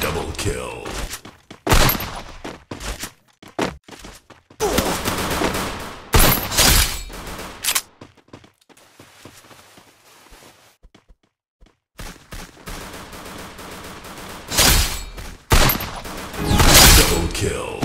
Double kill. Double kill.